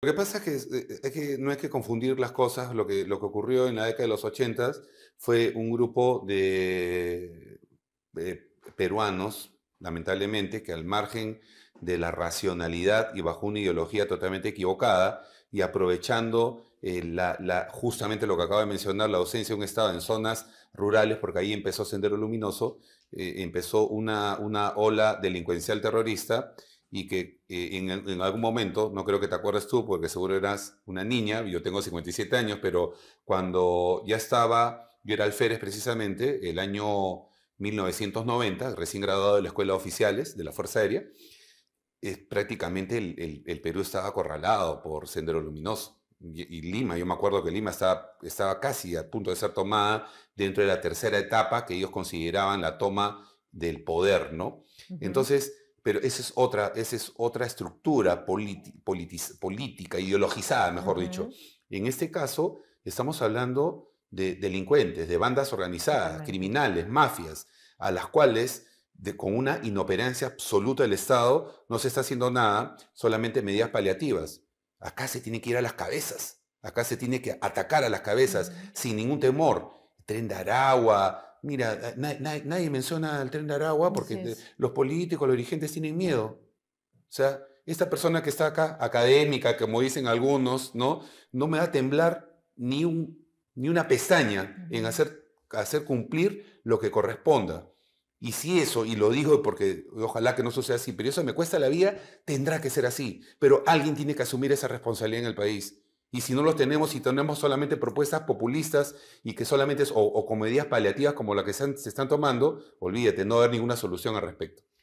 Lo que pasa es que, eh, que no hay que confundir las cosas. Lo que, ocurrió en la década de los 80 fue un grupo de, peruanos, lamentablemente, que al margen de la racionalidad y bajo una ideología totalmente equivocada y aprovechando eh, justamente lo que acabo de mencionar, la ausencia de un Estado en zonas rurales, porque ahí empezó Sendero Luminoso, eh, empezó una ola delincuencial terrorista y que eh, en, en algún momento, no creo que te acuerdes tú, porque seguro eras una niña, yo tengo 57 años, pero cuando ya estaba, yo era alférez precisamente, el año 1990, recién graduado de la Escuela de Oficiales de la Fuerza Aérea, es prácticamente el, el- el Perú estaba acorralado por Sendero Luminoso. Y, y Lima, yo me acuerdo que Lima estaba, estaba casi a punto de ser tomada dentro de la tercera etapa que ellos consideraban la toma del poder, ¿no? Ujú, Entonces, pero esa es otra, esa es otra estructura politi- política, ideologizada, mejor dicho. En este caso, estamos hablando de delincuentes, de bandas organizadas, criminales, mafias, a las cuales de- con una inoperancia absoluta del Estado, no se está haciendo nada, solamente medidas paliativas. Acá se tiene que ir a las cabezas, acá se tiene que atacar a las cabezas sin ningún temor. Tren de Aragua, mira, eh, na- na- nadie menciona el tren de Aragua porque los políticos, los dirigentes tienen miedo. O sea, esta persona que está acá, académica, como dicen algunos, ¿no? No me va a temblar ni, un, ni una pestaña en hacer, hacer cumplir lo que corresponda. Y si eso, y lo digo porque ojalá que no suceda así, pero eso me cuesta la vida, tendrá que ser así. Pero alguien tiene que asumir esa responsabilidad en el país. Y si no lo tenemos, si tenemos solamente propuestas populistas y que solamente o, o con medidas paliativas como las que se, se están tomando, olvídate, no va a haber ninguna solución al respecto.